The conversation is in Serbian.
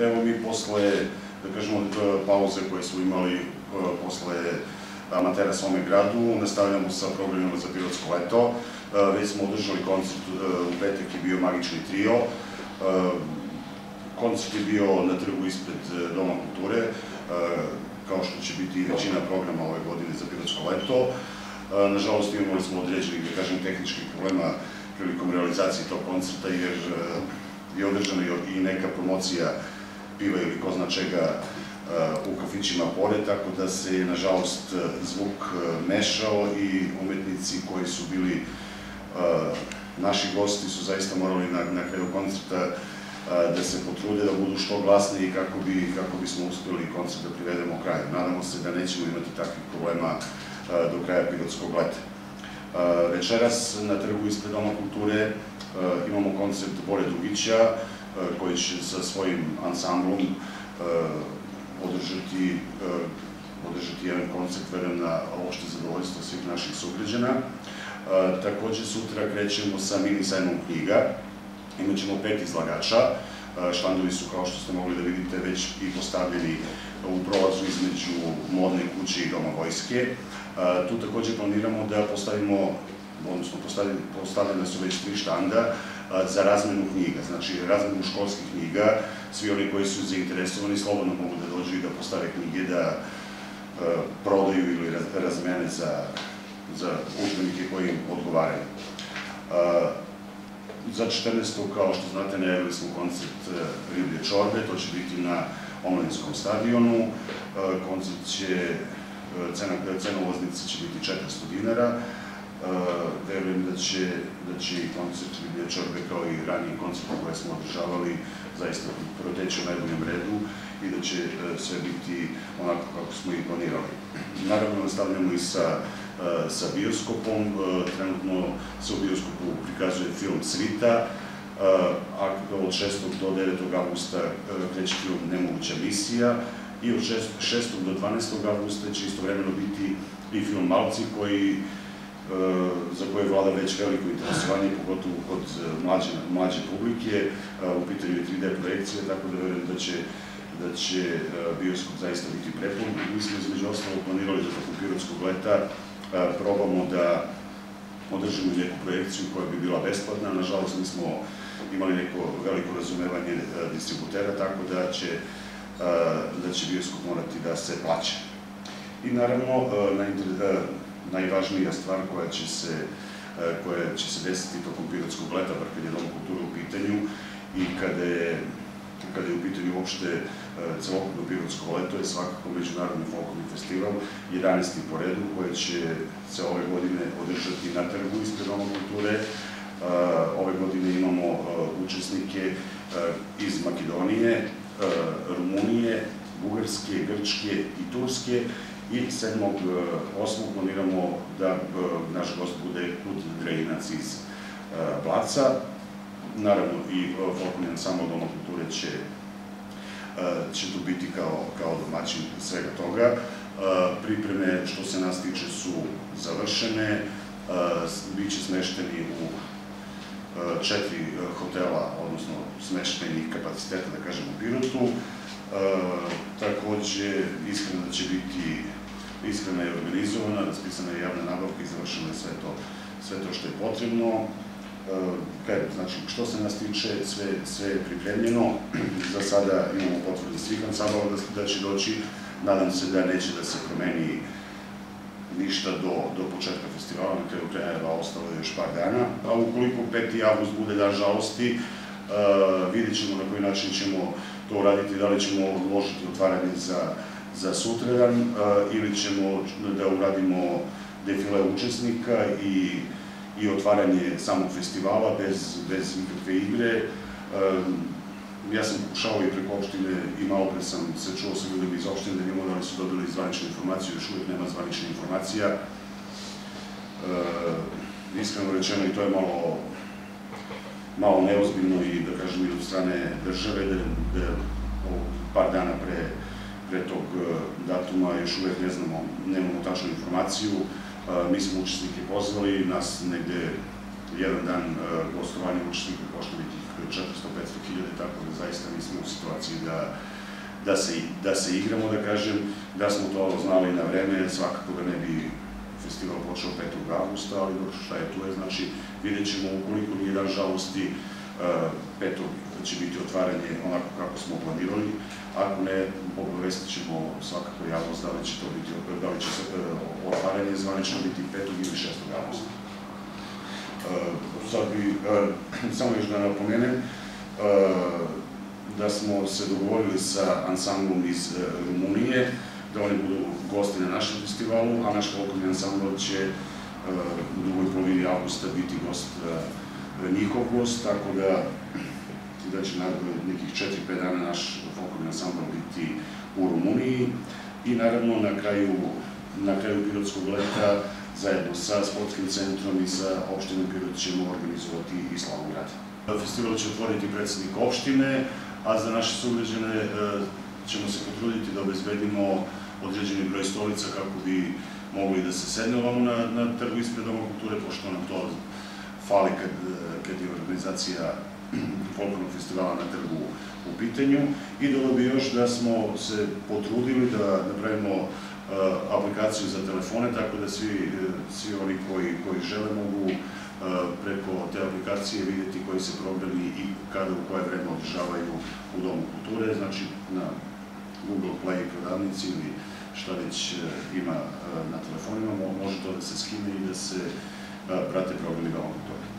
evo mi posle, da kažemo, pauze koje smo imali posle amatera svome gradu, nastavljamo sa programima za pilotsko leto. Već smo održali koncert, u petak je bio Magični trio. Koncert je bio na trgu ispred Doma kulture, kao što će biti i većina programa ove godine za pilotsko leto. Nažalost, imali smo određenih, da kažem, tehničkih problema prilikom realizacije tog koncerta, jer je održana i neka promocija piva ili ko zna čega u kafićima pored, tako da se je, nažalost, zvuk mešao i umetnici koji su bili naši gosti su zaista morali na, na kraju koncerta da se potrude da budu što glasniji kako, bi, kako bismo uspeli koncert da privedemo kraju. Nadamo se da nećemo imati takvih problema do kraja pilotskog leta. Večeras na trgu ispred Doma kulture imamo koncert Bore Dugića, koji će sa svojim ansamblom održati, održati jedan koncert, verujem na opšte zadovoljstvo svih naših sugrađana. Takođe, sutra krećemo sa mini sajmom knjiga. Imaćemo pet izlagača. Štandovi su, kao što ste mogli da vidite, već i postavljeni u prolazu između modne kuće i doma vojske. Tu takođe planiramo da postavimo, odnosno postavljene su već tri štanda za razmenu knjiga, znači razmenu školskih knjiga. Svi oni koji su zainteresovani slobodno mogu da dođu i da postave knjige, da prodaju ili razmene za, za učbenike koji im odgovaraju. Za 14. kao što znate, najavili smo koncert Riblje čorbe, to će biti na omladinskom stadionu. Koncert će, cena, cena ulaznice će biti 400 dinara. Verujem da će, da će i koncert Riblje čorbe kao i ranije koncerte koje smo održavali zaista proteći u najboljem redu i da će sve biti onako kako smo i planirali. Naravno, nastavljamo i sa sa bioskopom. Trenutno se u bioskopu prikazuje film Svita, a od 6. do 9. augusta kreće film Nemoguća misija i od 6. do 12. augusta će istovremeno biti i film Malci koji za koje vlada već veliko interesovanje, pogotovo kod mlađe, mlađe publike. U pitanju je 3D projekcija, tako da verujem da će da će bioskop zaista biti prepun. Mi smo između ostalo planirali da tokom pirotskog leta probamo da održimo neku projekciju koja bi bila besplatna. Nažalost, mi smo imali neko veliko razumevanje distributera, tako da će, da će bioskop morati da se plaća. I naravno, najvažnija stvar koja će se koja će se desiti tokom pirotskog leta, bar kad je Dom kulture u pitanju i kada je kada je u pitanju uopšte e, celokupno pirotsko leto, je svakako Međunarodni folkovni festival, 11. po redu, koje će se ove godine održati na trgu ispred Doma kulture. E, ove godine imamo e, učesnike iz Makedonije, Rumunije, Bugarske, Grčke i Turske i 7. 8. planiramo da naš gost bude Kut Drejinac iz Blaca naravno i e, folklorni ansambl Doma kulture će, e, će tu biti kao, kao domaćin svega toga. E, pripreme što se nas tiče su završene, biće smešteni u četiri hotela, odnosno smeštenih kapaciteta, da kažemo, u Pirotu. Takođe, iskreno da će biti iskrena je organizovana, raspisana je javna nabavka i završeno je sve to, sve to što je potrebno period. Znači, što se nas tiče, sve, sve je pripremljeno. Za sada imamo potvrde svih ansambala da, da će doći. Nadam se da neće da se promeni ništa do, do početka festivala, na kraju krajeva ostalo još par dana. A ukoliko 5. avgust bude dan žalosti, uh, vidit ćemo na koji način ćemo to uraditi, da li ćemo odložiti otvaranje za, za sutradan uh, ili ćemo da uradimo defile učesnika i i otvaranje samog festivala bez, bez nikakve igre. Ja sam pokušao i preko opštine i malo pre sam se čuo sa ljudima iz opštine da imamo da li su dobili zvaničnu informaciju, još uvijek nema zvanična informacija. Iskreno rečeno i to je malo malo neozbiljno i da kažem i od strane države da, da par dana pre tog eh, datuma, još uvek ne znamo, nemamo tačnu informaciju. Eh, mi smo učesnike pozvali, nas negde jedan dan eh, gostovanja učesnika košta biti 400-500 hiljade, tako da zaista nismo u situaciji da da se, da se igramo, da kažem, da smo to znali na vreme, svakako da ne bi festival počeo 5. augusta, ali dobro, šta je tu je, znači vidjet ćemo ukoliko nije dan žalosti 5 da će biti otvaranje onako kako smo planirali. Ako ne, obavestit ćemo svakako javnost da li će, to biti, da li će se e, otvaranje zvanično biti 5. ili 6. augusta. E, sad bi, e, samo još da napomenem, da smo se dogovorili sa ansamblom iz Rumunije, da oni budu gosti na našem festivalu, a naš lokalni ansambl će u drugoj polovini augusta biti gost, njihov gost, tako da da će nekih 4-5 dana naš folklorni ansambl biti u Rumuniji i naravno na kraju, na kraju Pirotskog leta zajedno sa sportskim centrom i sa opštinom Pirot ćemo organizovati i Slavograd. Festival će otvoriti predsednik opštine, a za naše sugrađane e, ćemo se potruditi da obezbedimo određeni broj stolica kako bi mogli da se sedne ovamo na, na trgu ispred Doma kulture, pošto nam to fali kad, kad je organizacija folklornog festivala na trgu u pitanju. I dolo bi još da smo se potrudili da napravimo uh, aplikaciju za telefone, tako da svi, uh, svi oni koji, koji žele mogu uh, preko te aplikacije vidjeti koji se programi i kada u koje vreme održavaju u Domu kulture, znači na Google Play prodavnici ili šta već ima na telefonima, može to da se skine i da se prate programi Doma kulture.